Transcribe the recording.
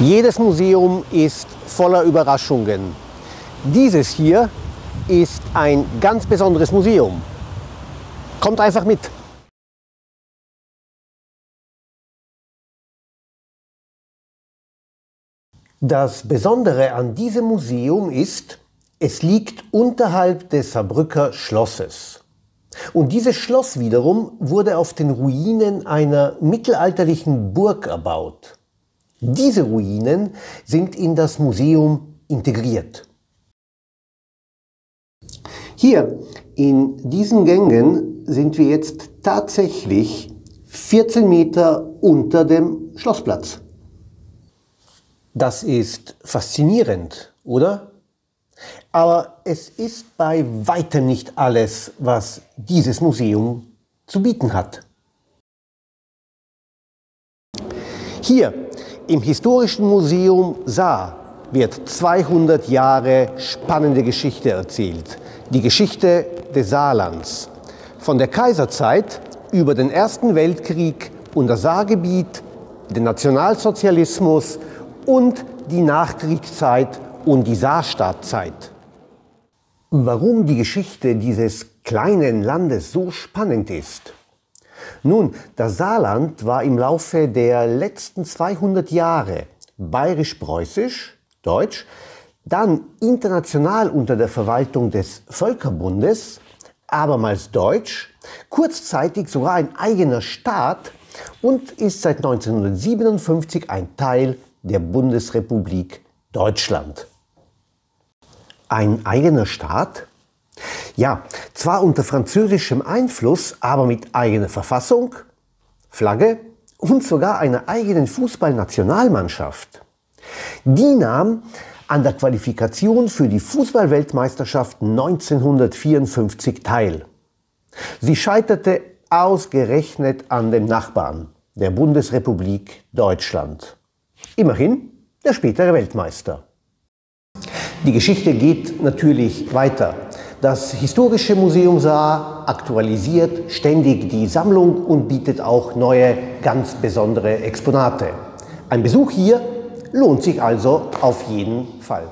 Jedes Museum ist voller Überraschungen. Dieses hier ist ein ganz besonderes Museum. Kommt einfach mit. Das Besondere an diesem Museum ist, es liegt unterhalb des Saarbrücker Schlosses. Und dieses Schloss wiederum wurde auf den Ruinen einer mittelalterlichen Burg erbaut. Diese Ruinen sind in das Museum integriert. Hier in diesen Gängen sind wir jetzt tatsächlich 14 Meter unter dem Schlossplatz. Das ist faszinierend, oder? Aber es ist bei weitem nicht alles, was dieses Museum zu bieten hat. Hier im Historischen Museum Saar wird 200 Jahre spannende Geschichte erzählt. Die Geschichte des Saarlands. Von der Kaiserzeit über den Ersten Weltkrieg und das Saargebiet, den Nationalsozialismus und die Nachkriegszeit und die Saarstaatzeit. Warum die Geschichte dieses kleinen Landes so spannend ist? Nun, das Saarland war im Laufe der letzten 200 Jahre bayerisch-preußisch, deutsch, dann international unter der Verwaltung des Völkerbundes, abermals deutsch, kurzzeitig sogar ein eigener Staat und ist seit 1957 ein Teil der Bundesrepublik Deutschland. Ein eigener Staat? Ja, zwar unter französischem Einfluss, aber mit eigener Verfassung, Flagge und sogar einer eigenen Fußballnationalmannschaft. Die nahm an der Qualifikation für die Fußballweltmeisterschaft 1954 teil. Sie scheiterte ausgerechnet an dem Nachbarn, der Bundesrepublik Deutschland. Immerhin der spätere Weltmeister. Die Geschichte geht natürlich weiter. Das Historische Museum Saar aktualisiert ständig die Sammlung und bietet auch neue, ganz besondere Exponate. Ein Besuch hier lohnt sich also auf jeden Fall.